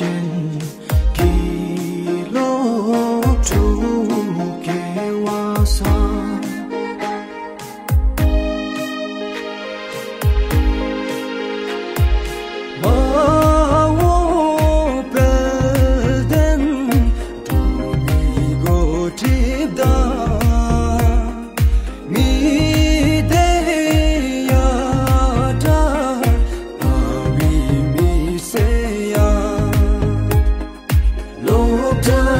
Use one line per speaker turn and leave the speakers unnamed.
imagine do